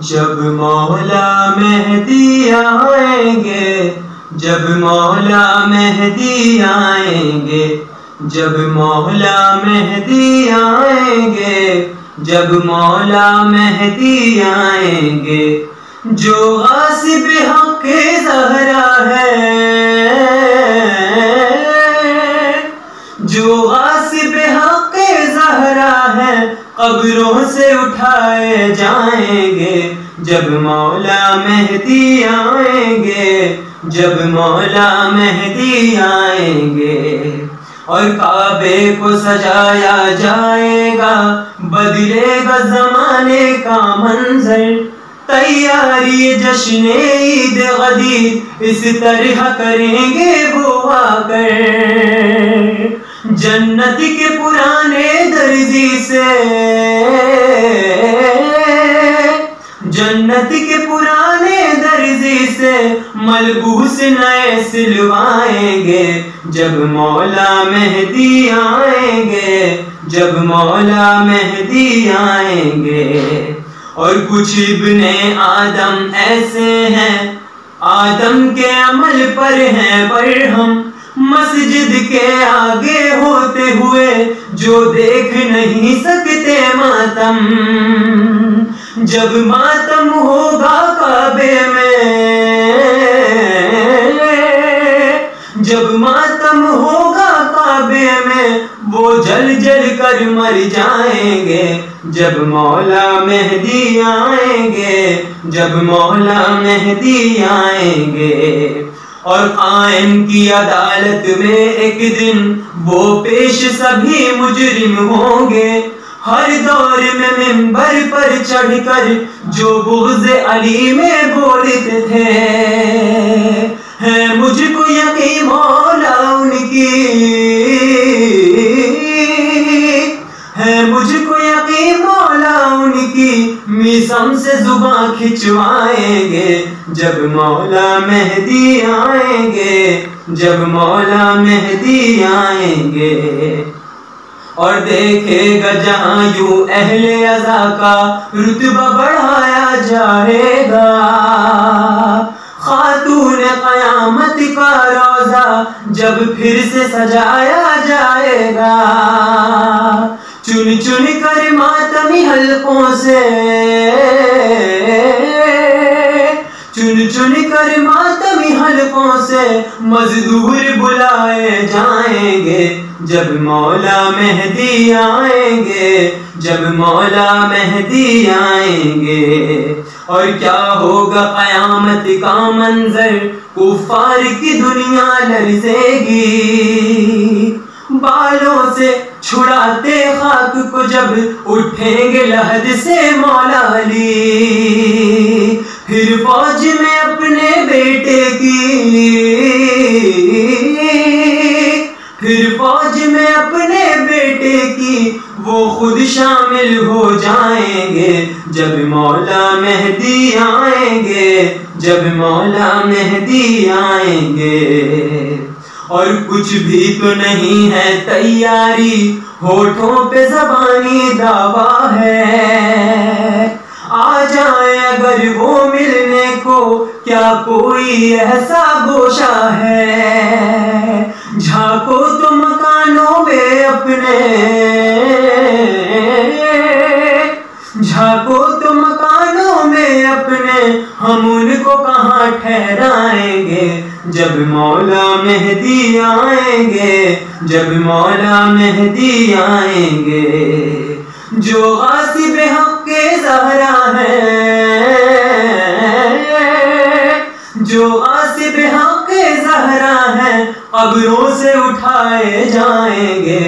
جب مولا مہدی آئیں گے، جب مولا مہدی آئیں گے، جب مولا مہدی آئیں گے، جب مولا مہدی آئیں گے۔ جو غاصب حق زہرا ہے، جو غاصب حق قبروں سے اٹھائے جائیں گے، جب مولا مہدی آئیں گے، جب مولا مہدی آئیں گے۔ اور کعبے کو سجایا جائے گا، بدلے گا زمانے کا منظر۔ تیاری جشن عید غدیر، اس طرح کریں گے وہ آ کر۔ جنت کے پرانے درزی سے۔ جنت کے پرانے درزی سے ملبوس نئے سلوائیں گے۔ جب مولا مہدی آئیں گے، جب مولا مہدی آئیں گے۔ اور کچھ ابن آدم ایسے ہیں، آدم کے عمل پر ہیں۔ پر ہم مسجد کے آگے جو دیکھ نہیں سکتے ماتم، جب ماتم ہوگا کعبے میں، جب ماتم ہوگا کعبے میں، وہ جل جل کر مر جائیں گے۔ جب مولا مہدی آئیں گے، جب مولا مہدی آئیں گے۔ اور قائم کی عدالت میں ایک دن وہ پیش سبھی مجرم ہوں گے۔ ہر دور میں ممبر پر چڑھ کر جو بغض علی میں بولتے تھے، ہے مجھ کو یقین مولا ان کی میسم سے زباں کھچوائیں گے، جب مولا مہدی آئیں گے، جب مولا مہدی آئیں گے۔ اور دیکھے گا جہاں یوں اہل ازا کا رتبہ بڑھایا جائے گا۔ خاتون قیامت کا روزہ جب پھر سے سجایا جائے گا۔ چن چن کر ماں ماتمی حلقوں سے چن چن کر ماتمی حلقوں سے مزدور بلائے جائیں گے جب مولا مہدی آئیں گے جب مولا مہدی آئیں گے اور کیا ہوگا قیامت کا منظر کفار کی دنیا لرزے گی بالوں سے چھڑاتے خاک کو جب اٹھیں گے لہد سے مولا علی۔ پھر فوج میں اپنے بیٹے کی پھر فوج میں اپنے بیٹے کی وہ خود شامل ہو جائیں گے۔ جب مولا مہدی آئیں گے، جب مولا مہدی آئیں گے۔ اور کچھ بھی تو نہیں ہے تیاری ہوٹھوں پہ زبانی دعویٰ ہے۔ آ جائیں اگر وہ ملنے کو، کیا کوئی ایسا گوشہ ہے؟ جھاکو تو مکانوں میں اپنے۔ جھاکو تو مکانوں میں اپنے۔ ہم ان کو کہاں ٹھہرائیں گے؟ جب مولا مہدی آئیں گے، جب مولا مہدی آئیں گے، جو غاصب حق کے زہرا ہے، جو غاصب حق کے زہرا ہے قبروں سے اٹھائے جائیں گے۔